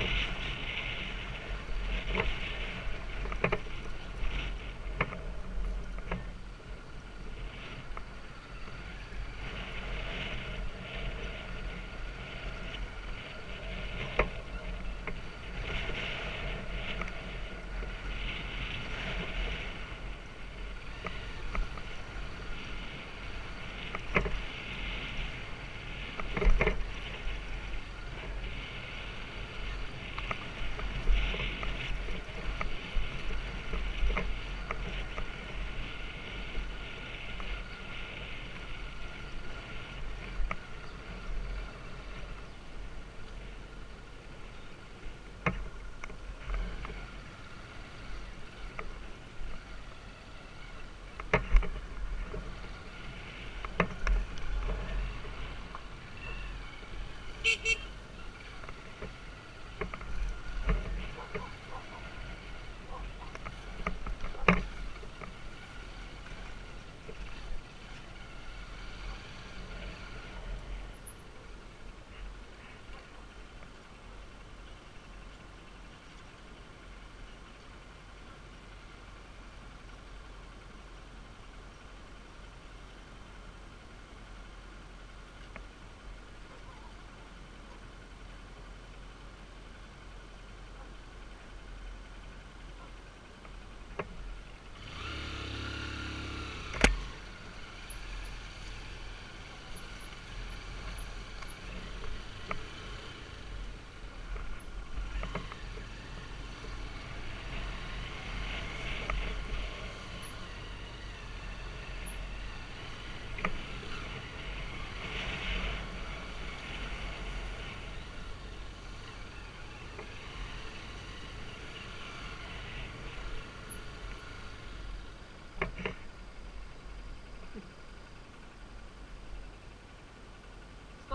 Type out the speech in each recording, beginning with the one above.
Okay.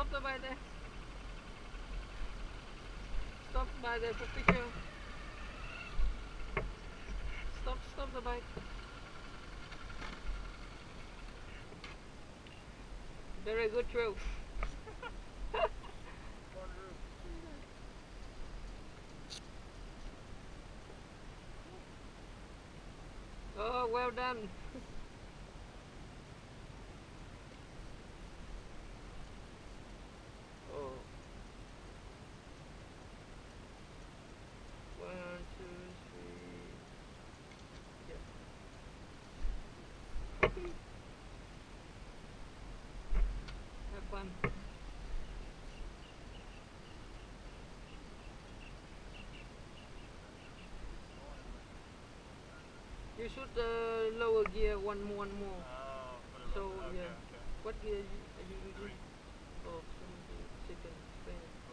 Stop the bike there. Stop by there for picture. Stop, stop the bike. Very good throw. oh, well done. Um, you should uh, lower gear one more, one more. Oh, so okay, yeah, okay. what gear are you using? Oh, second, second.